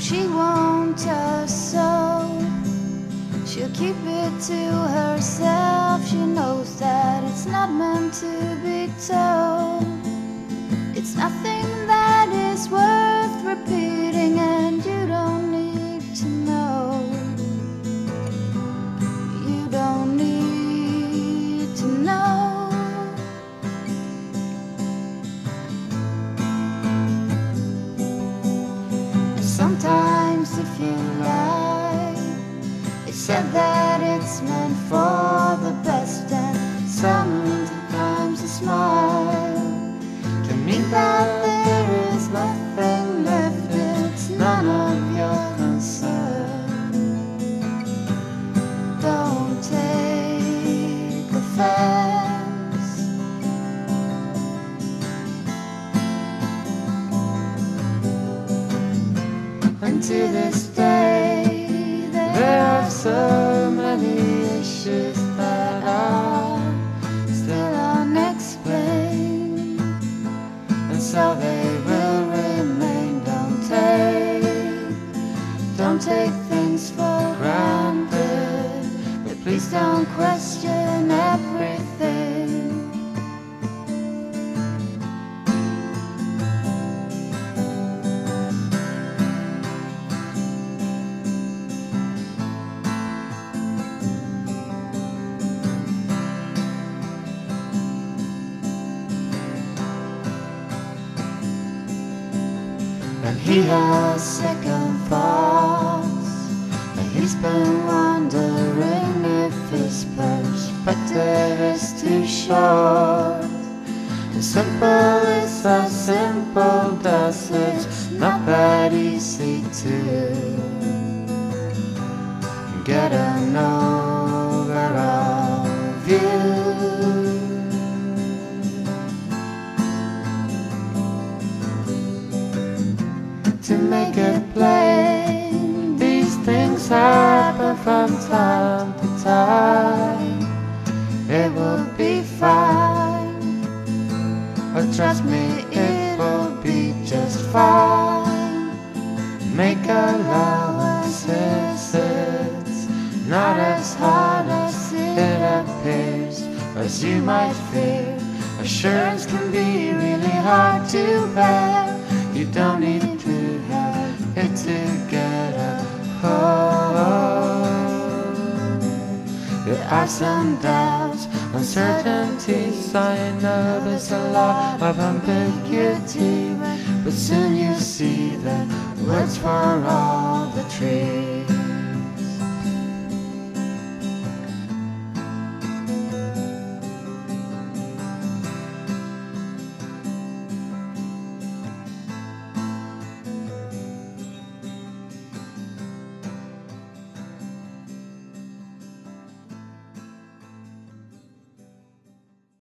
she won't tell us so. She'll keep it to herself. She knows that it's not meant to be told. It's nothing sometimes if you like. it's said that it's meant for the best, and sometimes a smile can mean that there is nothing left. It's none of your concern. And to this day, there are so many issues that are still unexplained. And so they will remain. Don't take, don't take things for granted. But please don't question everything. And he has second thoughts. And he's been wondering if his perspective is too short. And simple is as simple does it's not that easy to Get over it. These things happen from time to time. It will be fine. But trust me, it will be just fine. Make allowances. It's not as hard as it appears, as you might fear. Assurance can be really hard to bear. You don't need to it together. Oh, there are some doubts, uncertainties. I know there's a lot of ambiguity, but soon you see the words for all the trees.